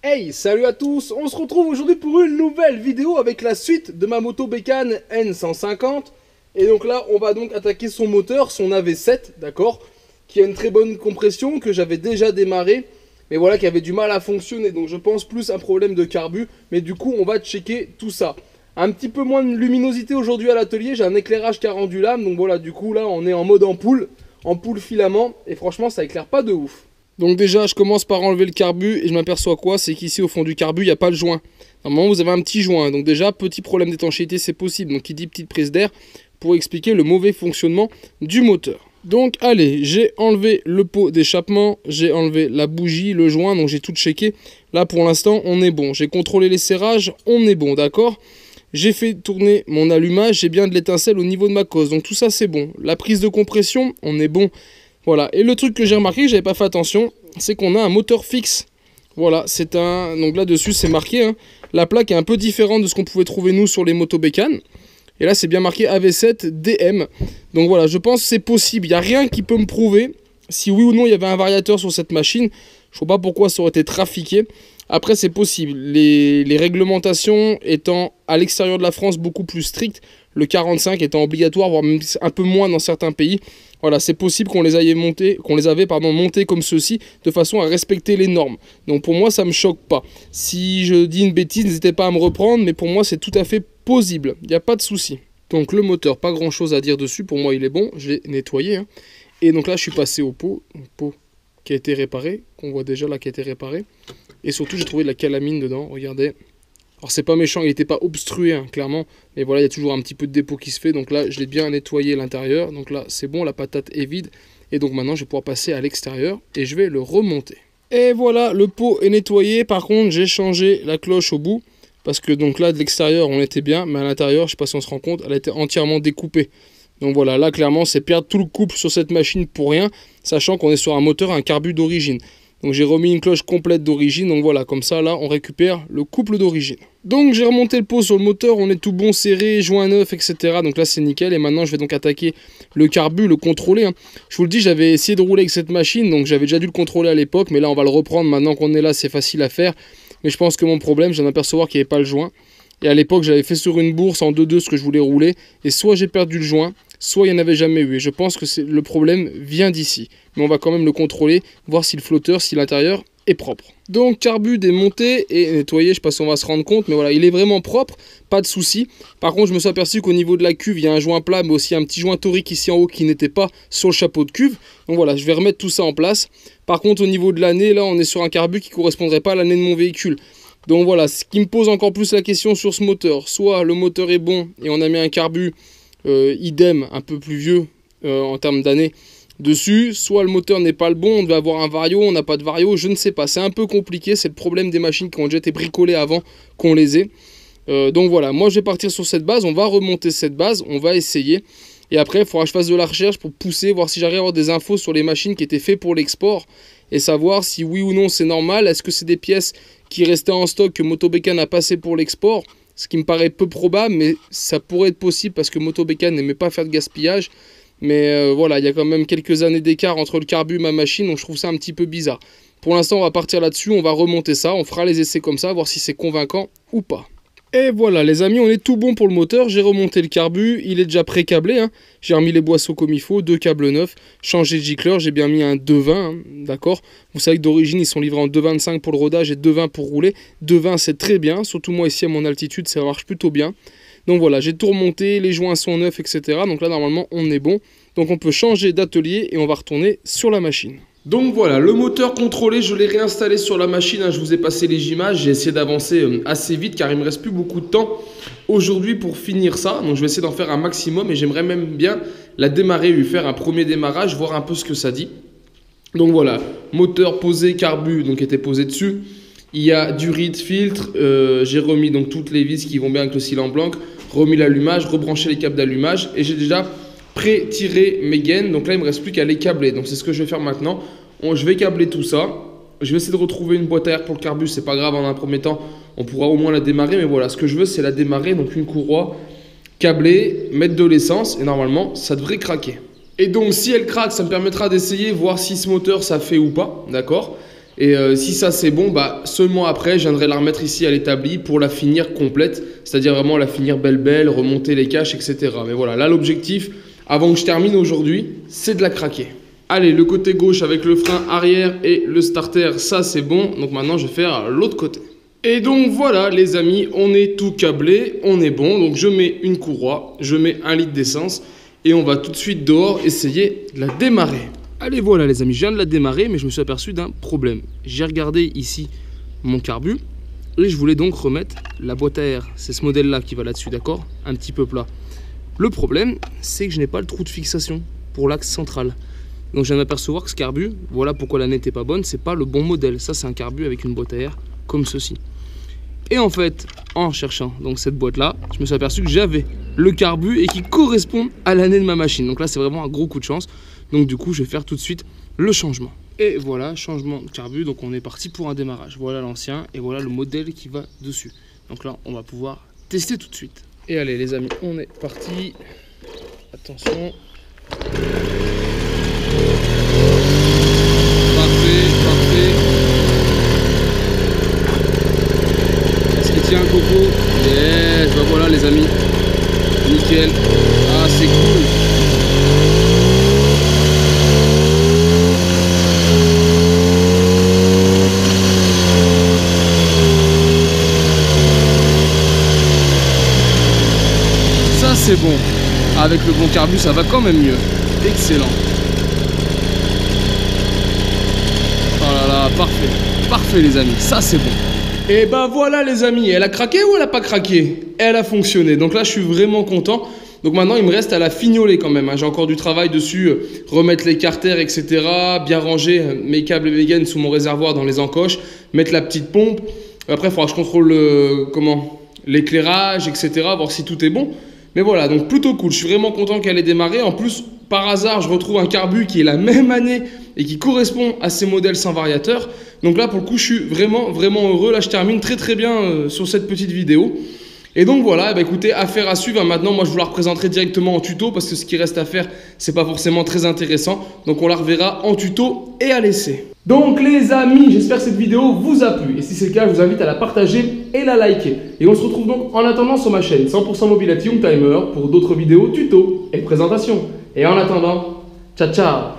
Hey, salut à tous On se retrouve aujourd'hui pour une nouvelle vidéo avec la suite de ma moto bécane N150. Et donc là, on va donc attaquer son moteur, son AV7, d'accord Qui a une très bonne compression, que j'avais déjà démarré, mais voilà, qui avait du mal à fonctionner. Donc je pense plus un problème de carbu, mais du coup, on va checker tout ça. Un petit peu moins de luminosité aujourd'hui à l'atelier, j'ai un éclairage qui a rendu l'âme, donc voilà, du coup là, on est en mode ampoule, ampoule filament, et franchement, ça éclaire pas de ouf. Donc déjà, je commence par enlever le carbu et je m'aperçois quoi? C'est qu'ici au fond du carbu, il n'y a pas le joint. Normalement, vous avez un petit joint. Donc déjà, petit problème d'étanchéité, c'est possible. Donc il dit petite prise d'air pour expliquer le mauvais fonctionnement du moteur. Donc allez, j'ai enlevé le pot d'échappement, j'ai enlevé la bougie, le joint, donc j'ai tout checké. Là pour l'instant, on est bon. J'ai contrôlé les serrages, on est bon, d'accord? J'ai fait tourner mon allumage, j'ai bien de l'étincelle au niveau de ma cause. Donc tout ça c'est bon. La prise de compression, on est bon. Voilà. Et le truc que j'ai remarqué, que j'avais pas fait attention, c'est qu'on a un moteur fixe. Voilà, c'est un. Donc là-dessus, c'est marqué. Hein. La plaque est un peu différente de ce qu'on pouvait trouver nous sur les motos bécanes. Et là, c'est bien marqué AV7 DM. Donc voilà, je pense que c'est possible. Il n'y a rien qui peut me prouver si oui ou non il y avait un variateur sur cette machine. Je ne vois pas pourquoi ça aurait été trafiqué. Après, c'est possible. Les, les, réglementations étant à l'extérieur de la France beaucoup plus strictes, le 45 étant obligatoire, voire même un peu moins dans certains pays. Voilà, c'est possible qu'on les, ait montés, qu'on les avait montés comme ceci, de façon à respecter les normes. Donc pour moi, ça ne me choque pas. Si je dis une bêtise, n'hésitez pas à me reprendre, mais pour moi, c'est tout à fait possible. Il n'y a pas de souci. Donc le moteur, pas grand chose à dire dessus. Pour moi, il est bon. Je l'ai nettoyé. Hein. Et donc là, je suis passé au pot. pot qui a été réparé, qu'on voit déjà là qui a été réparé. Et surtout, j'ai trouvé de la calamine dedans. Regardez. Alors c'est pas méchant, il n'était pas obstrué, hein, clairement. Mais voilà, il y a toujours un petit peu de dépôt qui se fait. Donc là, je l'ai bien nettoyé l'intérieur. Donc là, c'est bon, la patate est vide. Et donc maintenant, je vais pouvoir passer à l'extérieur et je vais le remonter. Et voilà, le pot est nettoyé. Par contre, j'ai changé la cloche au bout. Parce que donc là, de l'extérieur, on était bien. Mais à l'intérieur, je sais pas si on se rend compte, elle a été entièrement découpée. Donc voilà, là, clairement, c'est perdre tout le couple sur cette machine pour rien. Sachant qu'on est sur un moteur, un carbu d'origine. Donc j'ai remis une cloche complète d'origine, donc voilà, comme ça là on récupère le couple d'origine. Donc j'ai remonté le pot sur le moteur, on est tout bon serré, joint neuf, etc. Donc là c'est nickel et maintenant je vais donc attaquer le carbu, le contrôler. Hein. Je vous le dis, j'avais essayé de rouler avec cette machine, donc j'avais déjà dû le contrôler à l'époque, mais là on va le reprendre maintenant qu'on est là, c'est facile à faire. Mais je pense que mon problème, j'ai apercevoir qu'il n'y avait pas le joint. Et à l'époque j'avais fait sur une bourse en 2-2 ce que je voulais rouler, et soit j'ai perdu le joint, soit il n'y en avait jamais eu. Et je pense que le problème vient d'ici. Mais on va quand même le contrôler, voir si le flotteur, si l'intérieur propre. Donc carbu démonté et nettoyé, je sais pas si on va se rendre compte, mais voilà, il est vraiment propre, pas de souci. Par contre, je me suis aperçu qu'au niveau de la cuve, il y a un joint plat, mais aussi un petit joint torique ici en haut qui n'était pas sur le chapeau de cuve. Donc voilà, je vais remettre tout ça en place. Par contre, au niveau de l'année, là, on est sur un carbu qui correspondrait pas à l'année de mon véhicule. Donc voilà, ce qui me pose encore plus la question sur ce moteur, soit le moteur est bon et on a mis un carbu euh, idem, un peu plus vieux euh, en termes d'années dessus. Soit le moteur n'est pas le bon, on devait avoir un vario, on n'a pas de vario, je ne sais pas. C'est un peu compliqué, c'est le problème des machines qui ont déjà été bricolées avant qu'on les ait. Euh, donc voilà, moi je vais partir sur cette base, on va remonter cette base, on va essayer. Et après, il faudra que je fasse de la recherche pour pousser, voir si j'arrive à avoir des infos sur les machines qui étaient faites pour l'export et savoir si oui ou non c'est normal. Est-ce que c'est des pièces qui restaient en stock que Motobécan a passé pour l'export? Ce qui me paraît peu probable, mais ça pourrait être possible parce que Motobécan n'aimait pas faire de gaspillage. Mais euh, voilà, il y a quand même quelques années d'écart entre le carbu et ma machine, donc je trouve ça un petit peu bizarre. Pour l'instant, on va partir là-dessus, on va remonter ça, on fera les essais comme ça, voir si c'est convaincant ou pas. Et voilà les amis, on est tout bon pour le moteur, j'ai remonté le carbu, il est déjà pré-câblé, hein. j'ai remis les boisseaux comme il faut, deux câbles neufs, changé de gicleur, j'ai bien mis un 220, hein, d'accord Vous savez que d'origine ils sont livrés en 225 pour le rodage et 220 pour rouler, 220 c'est très bien, surtout moi ici à mon altitude ça marche plutôt bien. Donc voilà, j'ai tout remonté, les joints sont neufs, etc. Donc là normalement on est bon, donc on peut changer d'atelier et on va retourner sur la machine. Donc voilà, le moteur contrôlé, je l'ai réinstallé sur la machine. Hein. je vous ai passé les images. J'ai essayé d'avancer euh, assez vite car il me reste plus beaucoup de temps aujourd'hui pour finir ça. Donc je vais essayer d'en faire un maximum et j'aimerais même bien la démarrer, lui faire un premier démarrage, voir un peu ce que ça dit. Donc voilà, moteur posé, carbu, donc était posé dessus. Il y a du reed filtre. Euh, j'ai remis donc toutes les vis qui vont bien avec le cylindre blanc. Remis l'allumage, rebranché les câbles d'allumage et j'ai déjà pré-tirer mes gaines. Donc là, il me reste plus qu'à les câbler. Donc c'est ce que je vais faire maintenant. je vais câbler tout ça. Je vais essayer de retrouver une boîte à air pour le carbus. C'est pas grave, en un premier temps, on pourra au moins la démarrer. Mais voilà, ce que je veux, c'est la démarrer. Donc une courroie câblée, mettre de l'essence et normalement, ça devrait craquer. Et donc si elle craque, ça me permettra d'essayer, voir si ce moteur ça fait ou pas, d'accord? Et euh, si ça c'est bon, bah seulement après, je viendrai la remettre ici à l'établi pour la finir complète, c'est-à-dire vraiment la finir belle belle, remonter les caches, etc. Mais voilà, là l'objectif, avant que je termine aujourd'hui, c'est de la craquer. Allez, le côté gauche avec le frein arrière et le starter, ça c'est bon. Donc maintenant, je vais faire l'autre côté. Et donc voilà les amis, on est tout câblé, on est bon. Donc je mets une courroie, je mets un litre d'essence et on va tout de suite dehors essayer de la démarrer. Allez voilà les amis, je viens de la démarrer mais je me suis aperçu d'un problème. J'ai regardé ici mon carbu et je voulais donc remettre la boîte à air. C'est ce modèle là qui va là-dessus, d'accord? Un petit peu plat. Le problème, c'est que je n'ai pas le trou de fixation pour l'axe central. Donc je viens d'apercevoir que ce carbu, voilà pourquoi la n'était pas bonne, c'est pas le bon modèle. Ça c'est un carbu avec une boîte à air comme ceci. Et en fait, en cherchant donc cette boîte-là, je me suis aperçu que j'avais le carbu et qui correspond à l'année de ma machine. Donc là, c'est vraiment un gros coup de chance. Donc du coup, je vais faire tout de suite le changement. Et voilà, changement de carbu. Donc on est parti pour un démarrage. Voilà l'ancien et voilà le modèle qui va dessus. Donc là, on va pouvoir tester tout de suite. Et allez les amis, on est parti. Attention. un coco? Yes, bah voilà les amis. Nickel. Ah, c'est cool. Ça, c'est bon. Avec le bon carbu, ça va quand même mieux. Excellent. Oh là parfait. Parfait les amis, ça c'est bon. Et ben voilà les amis, elle a craqué ou elle a pas craqué? Elle a fonctionné, donc là je suis vraiment content. Donc maintenant il me reste à la fignoler quand même, hein. j'ai encore du travail dessus, euh, remettre les carters etc, bien ranger euh, mes câbles vegan sous mon réservoir dans les encoches, mettre la petite pompe. Après il faudra que je contrôle le, comment l'éclairage etc, voir si tout est bon. Mais voilà, donc plutôt cool, je suis vraiment content qu'elle ait démarré. En plus, par hasard, je retrouve un carbu qui est la même année et qui correspond à ces modèles sans variateur. Donc là, pour le coup, je suis vraiment, vraiment heureux. Là, je termine très, très bien euh, sur cette petite vidéo. Et donc voilà, bah, écoutez, affaire à suivre. Maintenant, moi, je vous la représenterai directement en tuto parce que ce qui reste à faire, c'est pas forcément très intéressant. Donc on la reverra en tuto et à l'essai. Donc les amis, j'espère que cette vidéo vous a plu. Et si c'est le cas, je vous invite à la partager et la liker. Et on se retrouve donc en attendant sur ma chaîne 100% Mobility Timer pour d'autres vidéos, tutos et présentations. Et en attendant, ciao ciao